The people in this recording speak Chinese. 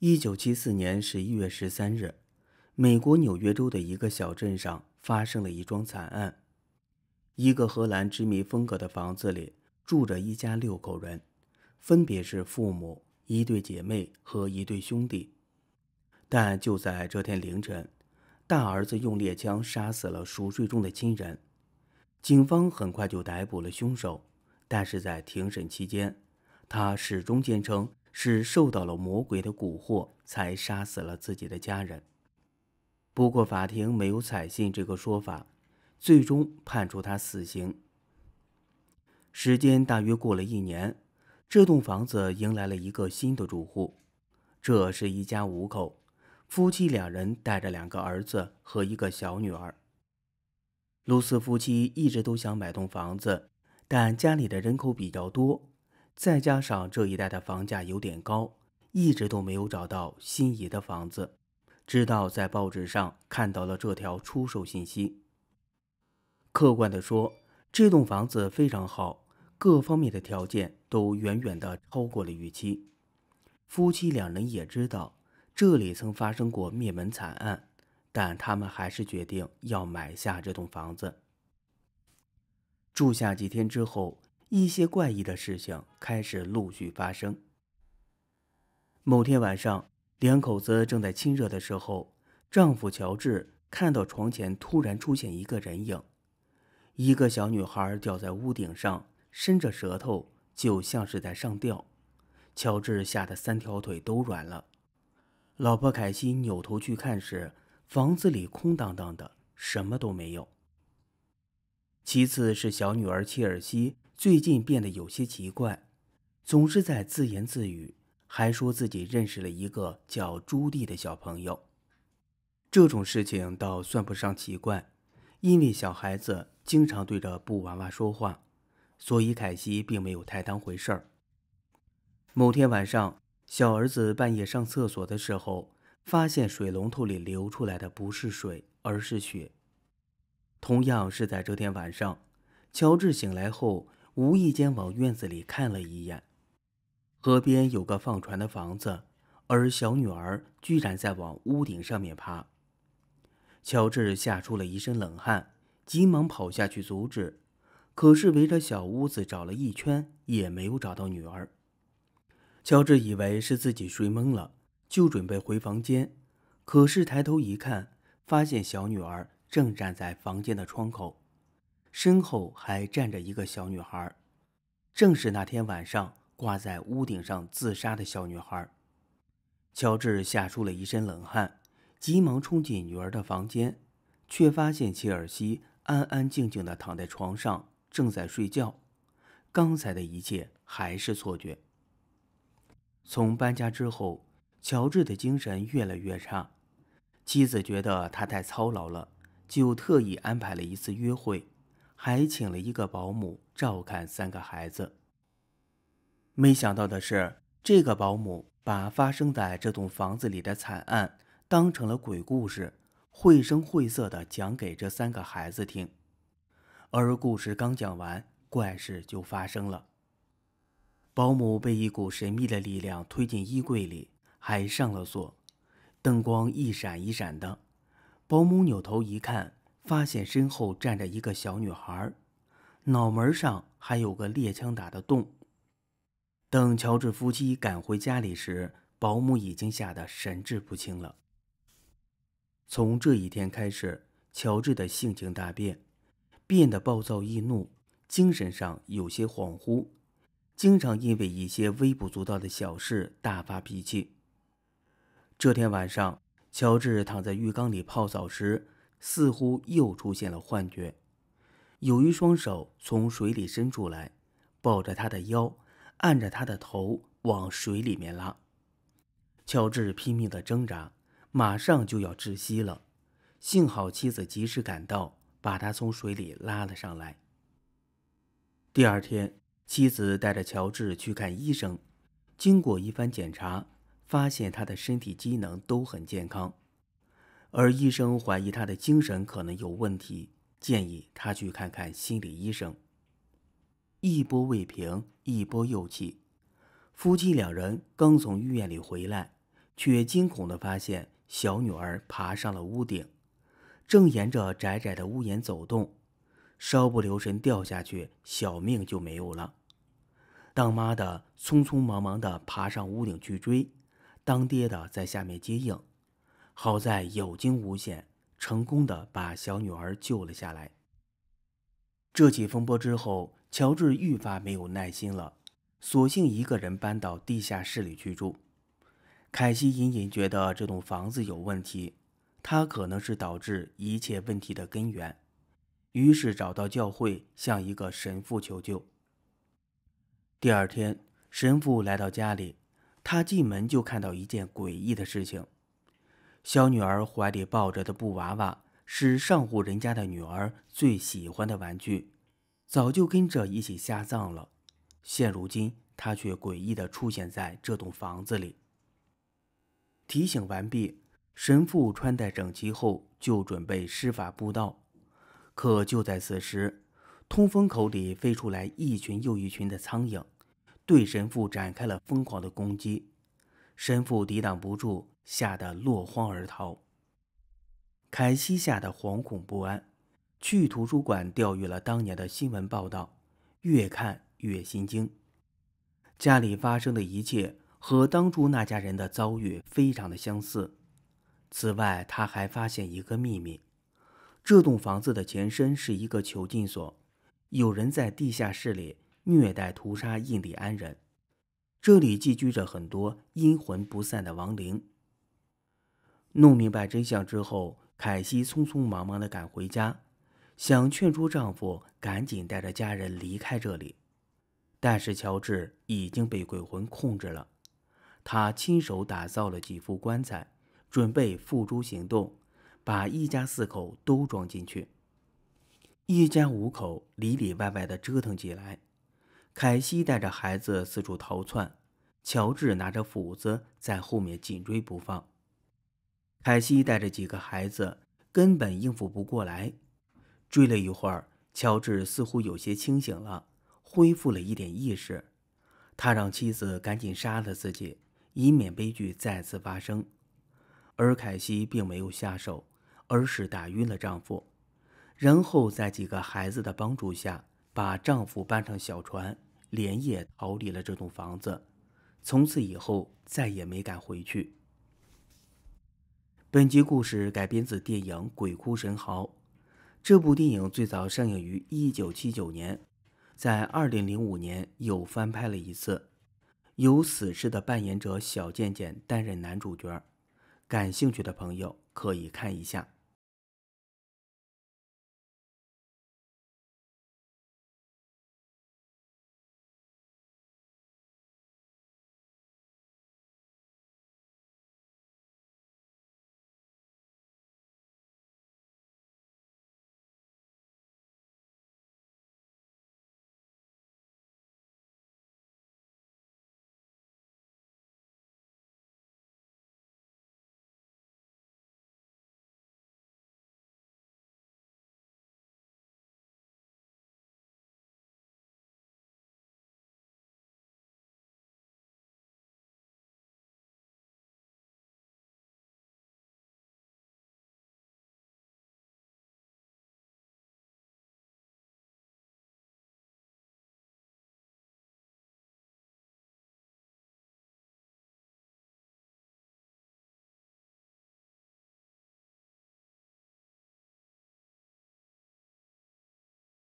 一九七四年十一月十三日，美国纽约州的一个小镇上发生了一桩惨案。一个荷兰殖民风格的房子里住着一家六口人，分别是父母、一对姐妹和一对兄弟。但就在这天凌晨，大儿子用猎枪杀死了熟睡中的亲人。警方很快就逮捕了凶手，但是在庭审期间，他始终坚称。是受到了魔鬼的蛊惑，才杀死了自己的家人。不过法庭没有采信这个说法，最终判处他死刑。时间大约过了一年，这栋房子迎来了一个新的住户。这是一家五口，夫妻两人带着两个儿子和一个小女儿。卢斯夫妻一直都想买栋房子，但家里的人口比较多。再加上这一带的房价有点高，一直都没有找到心仪的房子，直到在报纸上看到了这条出售信息。客观的说，这栋房子非常好，各方面的条件都远远的超过了预期。夫妻两人也知道这里曾发生过灭门惨案，但他们还是决定要买下这栋房子。住下几天之后。一些怪异的事情开始陆续发生。某天晚上，两口子正在亲热的时候，丈夫乔治看到床前突然出现一个人影，一个小女孩吊在屋顶上，伸着舌头，就像是在上吊。乔治吓得三条腿都软了。老婆凯西扭头去看时，房子里空荡荡的，什么都没有。其次是小女儿切尔西。最近变得有些奇怪，总是在自言自语，还说自己认识了一个叫朱棣的小朋友。这种事情倒算不上奇怪，因为小孩子经常对着布娃娃说话，所以凯西并没有太当回事儿。某天晚上，小儿子半夜上厕所的时候，发现水龙头里流出来的不是水，而是血。同样是在这天晚上，乔治醒来后。无意间往院子里看了一眼，河边有个放船的房子，而小女儿居然在往屋顶上面爬。乔治吓出了一身冷汗，急忙跑下去阻止，可是围着小屋子找了一圈，也没有找到女儿。乔治以为是自己睡懵了，就准备回房间，可是抬头一看，发现小女儿正站在房间的窗口。身后还站着一个小女孩，正是那天晚上挂在屋顶上自杀的小女孩。乔治吓出了一身冷汗，急忙冲进女儿的房间，却发现切尔西安安静静地躺在床上，正在睡觉。刚才的一切还是错觉。从搬家之后，乔治的精神越来越差，妻子觉得他太操劳了，就特意安排了一次约会。还请了一个保姆照看三个孩子。没想到的是，这个保姆把发生在这栋房子里的惨案当成了鬼故事，绘声绘色地讲给这三个孩子听。而故事刚讲完，怪事就发生了。保姆被一股神秘的力量推进衣柜里，还上了锁，灯光一闪一闪的。保姆扭头一看。发现身后站着一个小女孩，脑门上还有个猎枪打的洞。等乔治夫妻赶回家里时，保姆已经吓得神志不清了。从这一天开始，乔治的性情大变，变得暴躁易怒，精神上有些恍惚，经常因为一些微不足道的小事大发脾气。这天晚上，乔治躺在浴缸里泡澡时。似乎又出现了幻觉，有一双手从水里伸出来，抱着他的腰，按着他的头往水里面拉。乔治拼命的挣扎，马上就要窒息了。幸好妻子及时赶到，把他从水里拉了上来。第二天，妻子带着乔治去看医生，经过一番检查，发现他的身体机能都很健康。而医生怀疑他的精神可能有问题，建议他去看看心理医生。一波未平，一波又起。夫妻两人刚从医院里回来，却惊恐地发现小女儿爬上了屋顶，正沿着窄窄的屋檐走动，稍不留神掉下去，小命就没有了。当妈的匆匆忙忙地爬上屋顶去追，当爹的在下面接应，好在有惊无险，成功的把小女儿救了下来。这起风波之后，乔治愈发没有耐心了，索性一个人搬到地下室里去住。凯西隐隐觉得这栋房子有问题，它可能是导致一切问题的根源，于是找到教会，向一个神父求救。第二天，神父来到家里，他进门就看到一件诡异的事情：小女儿怀里抱着的布娃娃是上户人家的女儿最喜欢的玩具，早就跟着一起下葬了。现如今，她却诡异地出现在这栋房子里。提醒完毕，神父穿戴整齐后就准备施法布道。可就在此时，通风口里飞出来一群又一群的苍蝇，对神父展开了疯狂的攻击。神父抵挡不住，吓得落荒而逃。凯西吓得惶恐不安，去图书馆调阅了当年的新闻报道，越看越心惊。家里发生的一切。和当初那家人的遭遇非常的相似。此外，他还发现一个秘密：这栋房子的前身是一个囚禁所，有人在地下室里虐待屠杀印第安人，这里寄居着很多阴魂不散的亡灵。弄明白真相之后，凯西匆匆忙忙地赶回家，想劝说丈夫赶紧带着家人离开这里，但是乔治已经被鬼魂控制了。他亲手打造了几副棺材，准备付诸行动，把一家四口都装进去。一家五口里里外外的折腾起来。凯西带着孩子四处逃窜，乔治拿着斧子在后面紧追不放。凯西带着几个孩子根本应付不过来，追了一会儿，乔治似乎有些清醒了，恢复了一点意识。他让妻子赶紧杀了自己。以免悲剧再次发生，而凯西并没有下手，而是打晕了丈夫，然后在几个孩子的帮助下，把丈夫搬上小船，连夜逃离了这栋房子。从此以后，再也没敢回去。本集故事改编自电影《鬼哭神嚎》，这部电影最早上映于一九七九年，在二零零五年又翻拍了一次。由死侍的扮演者小贱贱担任男主角，感兴趣的朋友可以看一下。